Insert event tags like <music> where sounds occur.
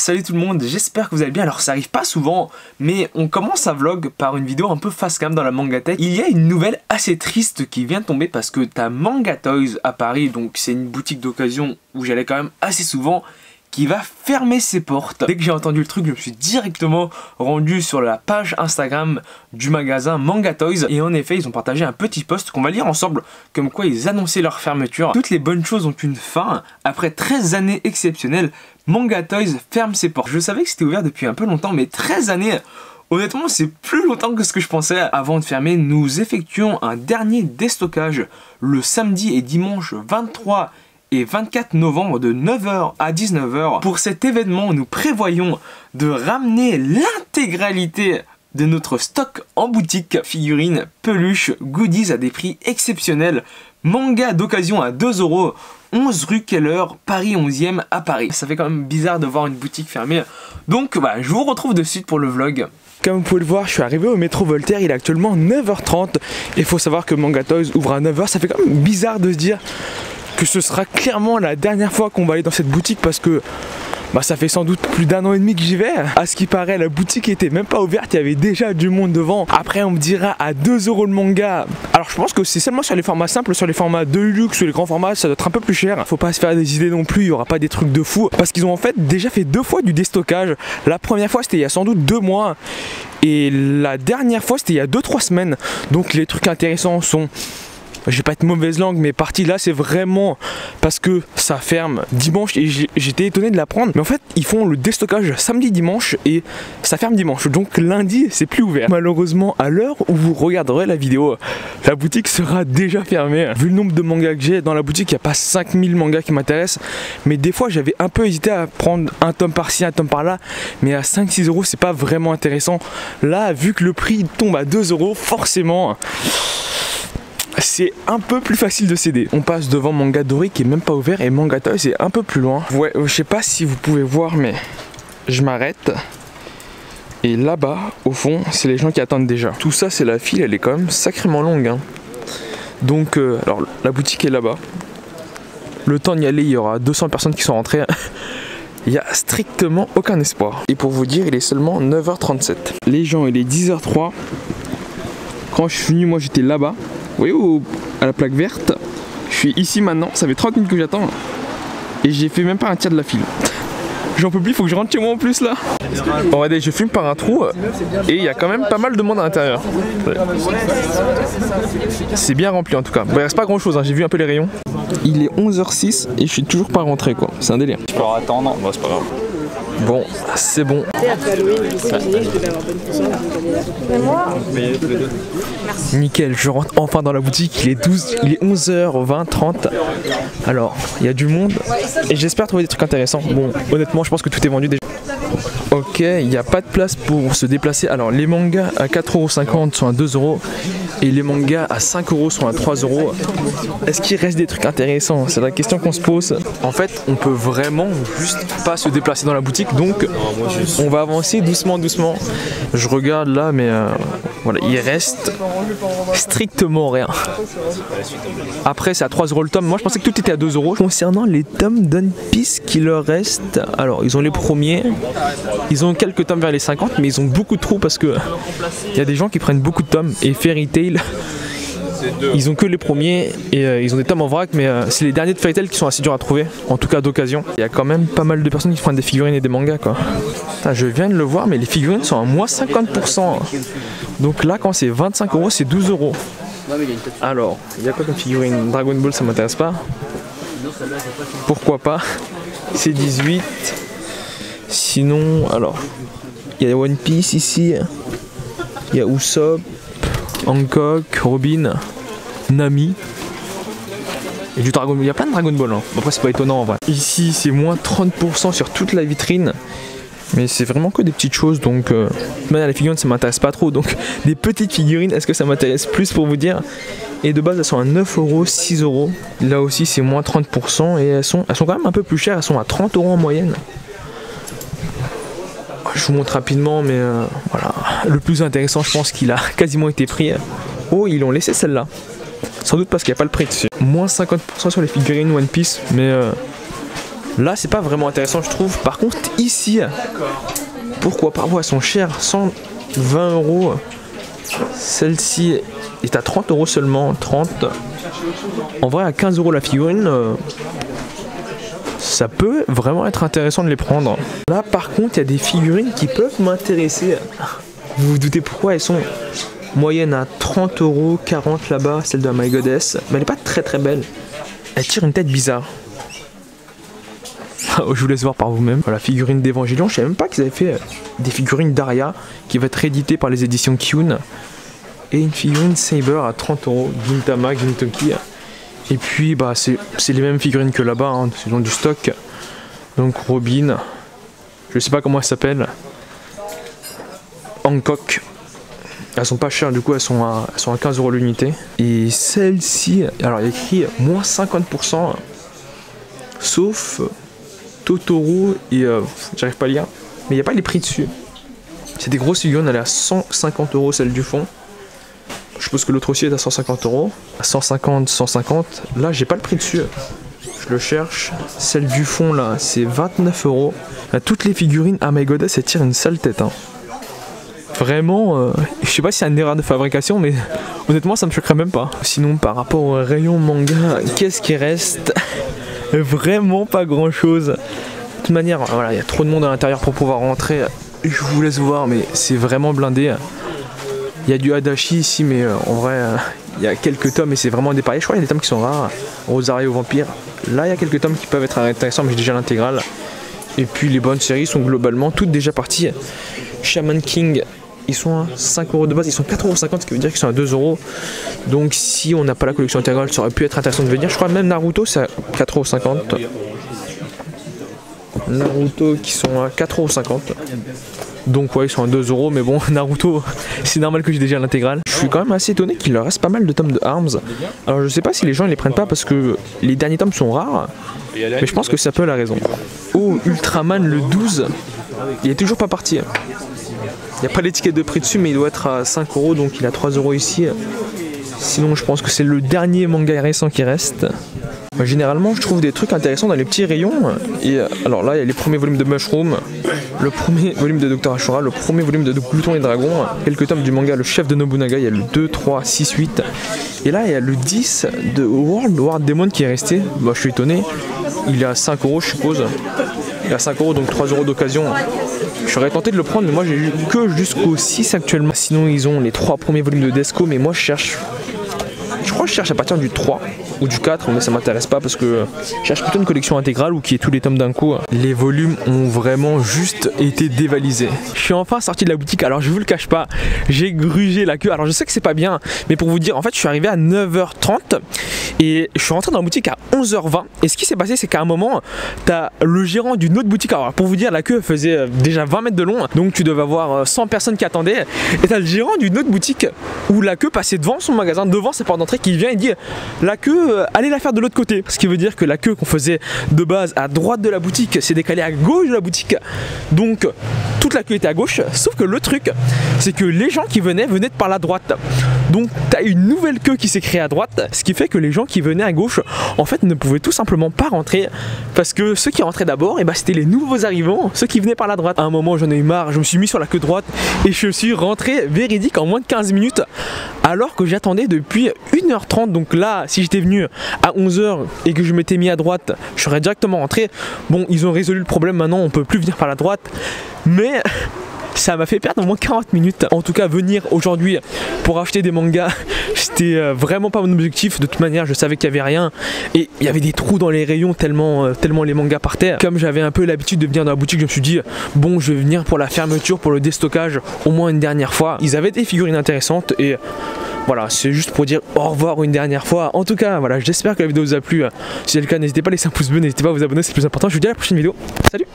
Salut tout le monde, j'espère que vous allez bien. Alors ça arrive pas souvent, mais on commence un vlog par une vidéo un peu face cam dans la Manga Tech. Il y a une nouvelle assez triste qui vient de tomber parce que t'as Manga Toys à Paris, donc c'est une boutique d'occasion où j'allais quand même assez souvent qui va fermer ses portes. Dès que j'ai entendu le truc, je me suis directement rendu sur la page Instagram du magasin Manga Toys. Et en effet, ils ont partagé un petit post qu'on va lire ensemble, comme quoi ils annonçaient leur fermeture. Toutes les bonnes choses ont une fin. Après 13 années exceptionnelles, Manga Toys ferme ses portes. Je savais que c'était ouvert depuis un peu longtemps, mais 13 années... Honnêtement, c'est plus longtemps que ce que je pensais. Avant de fermer, nous effectuons un dernier déstockage le samedi et dimanche 23 et 24 novembre de 9h à 19h. Pour cet événement, nous prévoyons de ramener l'intégralité de notre stock en boutique, figurines, peluches, goodies à des prix exceptionnels, manga d'occasion à 2 euros, 11 rue Keller, Paris 11e à Paris. Ça fait quand même bizarre de voir une boutique fermée. Donc bah, je vous retrouve de suite pour le vlog. Comme vous pouvez le voir, je suis arrivé au métro Voltaire, il est actuellement 9h30. Et il faut savoir que Manga Toys ouvre à 9h, ça fait quand même bizarre de se dire que ce sera clairement la dernière fois qu'on va aller dans cette boutique parce que bah ça fait sans doute plus d'un an et demi que j'y vais. À ce qui paraît, la boutique était même pas ouverte, il y avait déjà du monde devant. Après, on me dira à 2 euros le manga. Alors, je pense que c'est seulement sur les formats simples, sur les formats de luxe ou les grands formats, ça doit être un peu plus cher. Faut pas se faire des idées non plus, il y aura pas des trucs de fou. Parce qu'ils ont en fait déjà fait deux fois du déstockage. La première fois, c'était il y a sans doute deux mois. Et la dernière fois, c'était il y a 2-3 semaines. Donc, les trucs intéressants sont je vais pas être mauvaise langue, mais partie là, c'est vraiment parce que ça ferme dimanche et j'étais étonné de l'apprendre. Mais en fait, ils font le déstockage samedi, dimanche et ça ferme dimanche. Donc lundi, c'est plus ouvert. Malheureusement, à l'heure où vous regarderez la vidéo, la boutique sera déjà fermée. Vu le nombre de mangas que j'ai dans la boutique, il n'y a pas 5000 mangas qui m'intéressent. Mais des fois, j'avais un peu hésité à prendre un tome par-ci, un tome par-là. Mais à 5-6 euros, c'est pas vraiment intéressant. Là, vu que le prix tombe à 2 euros, forcément c'est un peu plus facile de céder. On passe devant Manga Dori qui est même pas ouvert et Manga Toy c'est un peu plus loin. Ouais, je sais pas si vous pouvez voir mais je m'arrête. Et là-bas, au fond, c'est les gens qui attendent déjà. Tout ça, c'est la file, elle est quand même sacrément longue. Hein. Donc, euh, alors, la boutique est là-bas. Le temps d'y aller, il y aura 200 personnes qui sont rentrées. <laughs> il n'y a strictement aucun espoir. Et pour vous dire, il est seulement 9h37. Les gens, il est 10h03. Quand je suis venu, moi j'étais là-bas. Voyez à la plaque verte Je suis ici maintenant, ça fait 30 minutes que j'attends. Et j'ai fait même pas un tiers de la file. J'en peux plus, faut que je rentre chez moi en plus là. Bon, regardez, je fume par un trou et il y a quand même pas mal de monde à l'intérieur. C'est bien rempli en tout cas. Bon, il reste pas grand chose, hein. j'ai vu un peu les rayons. Il est 11h06 et je suis toujours pas rentré quoi. C'est un délire. Je peux attendre, bon, c'est pas grave. Bon, c'est bon. Nickel, je rentre enfin dans la boutique, il est 12, il est 11h20, 30. Alors, il y a du monde et j'espère trouver des trucs intéressants. Bon, honnêtement, je pense que tout est vendu déjà. Ok, il n'y a pas de place pour se déplacer. Alors, les mangas à 4,50€ sont à 2€ et les mangas à 5€ sont à 3€. Est-ce qu'il reste des trucs intéressants? C'est la question qu'on se pose. En fait, on peut vraiment juste pas se déplacer dans la boutique, donc on va avancer doucement, doucement. Je regarde là, mais euh, voilà, il reste strictement rien. Après, c'est à 3€ le tome. Moi, je pensais que tout était à 2€. Concernant les tomes d'One Piece qui leur reste, alors ils ont les premiers. Ils ont quelques tomes vers les 50, mais ils ont beaucoup de trous parce que il y a des gens qui prennent beaucoup de tomes. Et Fairy Tail, ils ont que les premiers et euh, ils ont des tomes en vrac, mais euh, c'est les derniers de Fairy qui sont assez durs à trouver, en tout cas d'occasion. Il y a quand même pas mal de personnes qui prennent des figurines et des mangas quoi. je viens de le voir, mais les figurines sont à moins 50%. Donc là, quand c'est 25 euros, c'est 12 euros. Alors, il y a quoi comme figurine? Dragon Ball, ça m'intéresse pas. Pourquoi pas? C'est 18. Sinon, alors, il y a One Piece ici, il y a Usopp, Hancock, Robin, Nami. Et du Dragon Ball, il y a plein de Dragon Ball. Hein. Après, c'est pas étonnant en vrai. Ici, c'est moins 30% sur toute la vitrine. Mais c'est vraiment que des petites choses donc euh, les figurines ça m'intéresse pas trop donc <laughs> des petites figurines est-ce que ça m'intéresse plus pour vous dire? Et de base elles sont à 9 euros 6 euros là aussi c'est moins 30% et elles sont, elles sont quand même un peu plus chères elles sont à 30 euros en moyenne je vous montre rapidement, mais euh, voilà. Le plus intéressant, je pense qu'il a <laughs> quasiment été pris. Oh, ils l'ont laissé celle-là. Sans doute parce qu'il n'y a pas le prix dessus. Moins 50% sur les figurines One Piece, mais euh, Là, c'est pas vraiment intéressant, je trouve. Par contre, ici, pourquoi pas? Elles sont chères 120 euros. Celle-ci est à 30 euros seulement. 30. En vrai, à 15 euros la figurine, euh, ça peut vraiment être intéressant de les prendre. Là, par contre, il y a des figurines qui peuvent m'intéresser. Vous vous doutez pourquoi elles sont moyennes à 30 euros, 40 là-bas, celle de My Goddess. Mais elle n'est pas très très belle. Elle tire une tête bizarre. je vous laisse voir par vous-même. La figurine d'Evangélion, je savais même pas qu'ils avaient fait euh, des figurines d'Aria qui va être réédité par les éditions Kyun. Et une figurine Saber à 30 euros, Gintama, Gintoki. Et puis bah c'est les mêmes figurines que là-bas, hein, du stock. Donc Robin, je sais pas comment elle s'appelle. Hancock. Elles sont pas chères, du coup elles sont à, elles sont à 15 euros l'unité. Et celle-ci, alors il y a écrit moins 50%, sauf Totoro et euh, j'arrive pas à lire, mais il n'y a pas les prix dessus. C'est des grosses figurines, elle est à 150 euros celle du fond. Je suppose que l'autre aussi est à 150 euros. À 150, 150. Là, j'ai pas le prix dessus. Je le cherche. Celle du fond là, c'est 29 euros. Toutes les figurines, ah my god, elles une sale tête. Hein. Vraiment, euh, je sais pas si c'est une erreur de fabrication, mais honnêtement, ça me choquerait même pas. Sinon, par rapport au rayon manga, qu'est-ce qui reste? Vraiment pas grand chose. De toute manière, voilà, il y a trop de monde à l'intérieur pour pouvoir rentrer. Je vous laisse voir, mais c'est vraiment blindé. Il y a du Adachi ici, mais euh, en vrai, euh, il y a quelques tomes et c'est vraiment dépareillé. Je crois qu'il y a des tomes qui sont rares. Rosario Vampire. Là, il y a quelques tomes qui peuvent être intéressants, mais j'ai déjà l'intégrale. Et puis les bonnes séries sont globalement toutes déjà parties. Shaman King, ils sont à 5 euros de base, ils sont 4,50 euros, ce qui veut dire qu'ils sont à 2 euros. Donc si on n'a pas la collection intégrale, ça aurait pu être intéressant de venir. Je crois même Naruto, c'est à 4,50 euros. Naruto qui sont à 4,50€. Donc ouais, ils sont à 2 euros, mais bon, <laughs> Naruto, c'est normal que j'ai déjà l'intégrale. Je suis quand même assez étonné qu'il leur reste pas mal de tomes de Arms. Alors je sais pas si les gens ils les prennent pas parce que les derniers tomes sont rares, mais je pense que ça peut la raison. Oh, Ultraman le 12, il est toujours pas parti. Il n'y a pas l'étiquette de prix dessus, mais il doit être à 5 euros, donc il a 3 euros ici. Sinon, je pense que c'est le dernier manga récent qui reste. Généralement, je trouve des trucs intéressants dans les petits rayons. Et alors là, il y a les premiers volumes de Mushroom, le premier volume de Dr. Ashura, le premier volume de Glouton et Dragon, quelques tomes du manga Le chef de Nobunaga, il y a le 2, 3, 6, 8. Et là, il y a le 10 de World War Demon qui est resté. Bah, je suis étonné. Il est à 5 euros, je suppose. Il est à 5 euros, donc 3 euros d'occasion. Je serais tenté de le prendre, mais moi j'ai eu que jusqu'au 6 actuellement. Sinon, ils ont les 3 premiers volumes de Desco, mais moi je cherche je crois que je cherche à partir du 3 ou du 4, mais ça m'intéresse pas parce que je cherche plutôt une collection intégrale ou qui est tous les tomes d'un coup. Les volumes ont vraiment juste été dévalisés. Je suis enfin sorti de la boutique, alors je vous le cache pas, j'ai grugé la queue. Alors je sais que c'est pas bien, mais pour vous dire, en fait, je suis arrivé à 9h30 et je suis rentré dans la boutique à 11h20. Et ce qui s'est passé, c'est qu'à un moment, t'as le gérant d'une autre boutique. Alors pour vous dire, la queue faisait euh, déjà 20 mètres de long, donc tu devais avoir 100 euh, personnes qui attendaient. Et t'as le gérant d'une autre boutique où la queue passait devant son magasin, devant ses portes d'entrée qui vient et dit la queue, euh, allez la faire de l'autre côté. Ce qui veut dire que la queue qu'on faisait de base à droite de la boutique s'est décalée à gauche de la boutique. Donc toute la queue était à gauche. Sauf que le truc, c'est que les gens qui venaient venaient par la droite. Donc tu as une nouvelle queue qui s'est créée à droite, ce qui fait que les gens qui venaient à gauche, en fait, ne pouvaient tout simplement pas rentrer parce que ceux qui rentraient d'abord, et eh ben, c'était les nouveaux arrivants, ceux qui venaient par la droite. À un moment, j'en ai eu marre, je me suis mis sur la queue droite et je suis rentré véridique en moins de 15 minutes alors que j'attendais depuis 1h30. Donc là, si j'étais venu à 11h et que je m'étais mis à droite, je serais directement rentré. Bon, ils ont résolu le problème maintenant, on peut plus venir par la droite. Mais <laughs> ça m'a fait perdre au moins 40 minutes. En tout cas, venir aujourd'hui pour acheter des mangas, <laughs> c'était euh, vraiment pas mon objectif. De toute manière, je savais qu'il y avait rien et il y avait des trous dans les rayons tellement, euh, tellement les mangas partaient. Comme j'avais un peu l'habitude de venir dans la boutique, je me suis dit bon, je vais venir pour la fermeture, pour le déstockage, au moins une dernière fois. Ils avaient des figurines intéressantes et voilà, c'est juste pour dire au revoir une dernière fois. En tout cas, voilà, j'espère que la vidéo vous a plu. Si c'est le cas, n'hésitez pas à laisser un pouce bleu, n'hésitez pas à vous abonner, c'est le plus important. Je vous dis à la prochaine vidéo. Salut